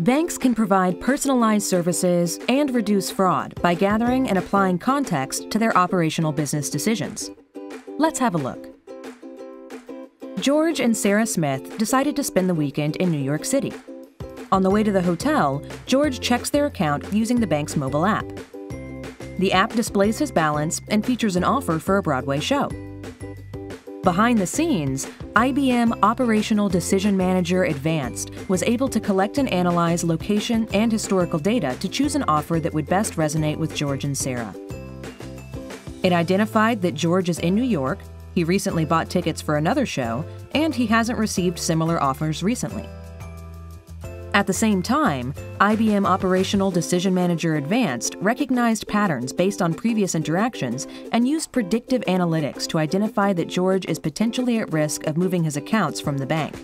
Banks can provide personalized services and reduce fraud by gathering and applying context to their operational business decisions. Let's have a look. George and Sarah Smith decided to spend the weekend in New York City. On the way to the hotel, George checks their account using the bank's mobile app. The app displays his balance and features an offer for a Broadway show. Behind the scenes, IBM Operational Decision Manager Advanced was able to collect and analyze location and historical data to choose an offer that would best resonate with George and Sarah. It identified that George is in New York, he recently bought tickets for another show, and he hasn't received similar offers recently. At the same time, IBM Operational Decision Manager Advanced recognized patterns based on previous interactions and used predictive analytics to identify that George is potentially at risk of moving his accounts from the bank.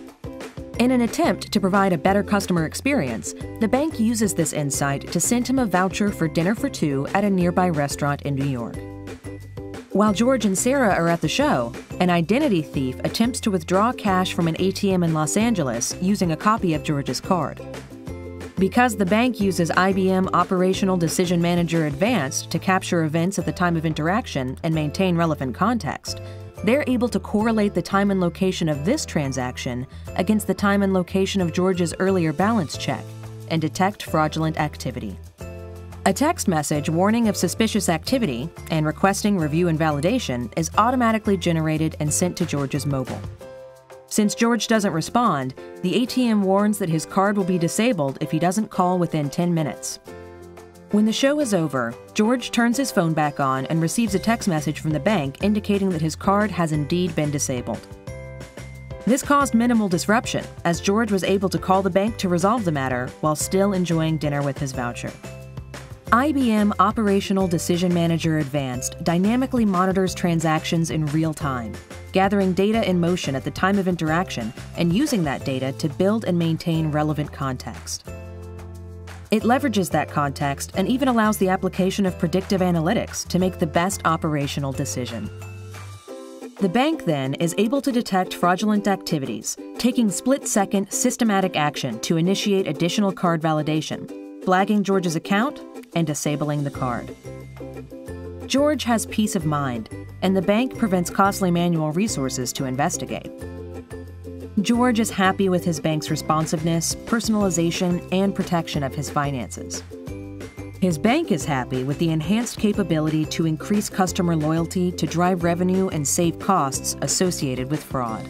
In an attempt to provide a better customer experience, the bank uses this insight to send him a voucher for dinner for two at a nearby restaurant in New York. While George and Sarah are at the show, an identity thief attempts to withdraw cash from an ATM in Los Angeles using a copy of George's card. Because the bank uses IBM Operational Decision Manager Advanced to capture events at the time of interaction and maintain relevant context, they're able to correlate the time and location of this transaction against the time and location of George's earlier balance check and detect fraudulent activity. A text message warning of suspicious activity and requesting review and validation is automatically generated and sent to George's mobile. Since George doesn't respond, the ATM warns that his card will be disabled if he doesn't call within 10 minutes. When the show is over, George turns his phone back on and receives a text message from the bank indicating that his card has indeed been disabled. This caused minimal disruption, as George was able to call the bank to resolve the matter while still enjoying dinner with his voucher. IBM Operational Decision Manager Advanced dynamically monitors transactions in real time, gathering data in motion at the time of interaction and using that data to build and maintain relevant context. It leverages that context and even allows the application of predictive analytics to make the best operational decision. The bank then is able to detect fraudulent activities, taking split second systematic action to initiate additional card validation, flagging George's account and disabling the card. George has peace of mind, and the bank prevents costly manual resources to investigate. George is happy with his bank's responsiveness, personalization, and protection of his finances. His bank is happy with the enhanced capability to increase customer loyalty to drive revenue and save costs associated with fraud.